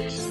Bye.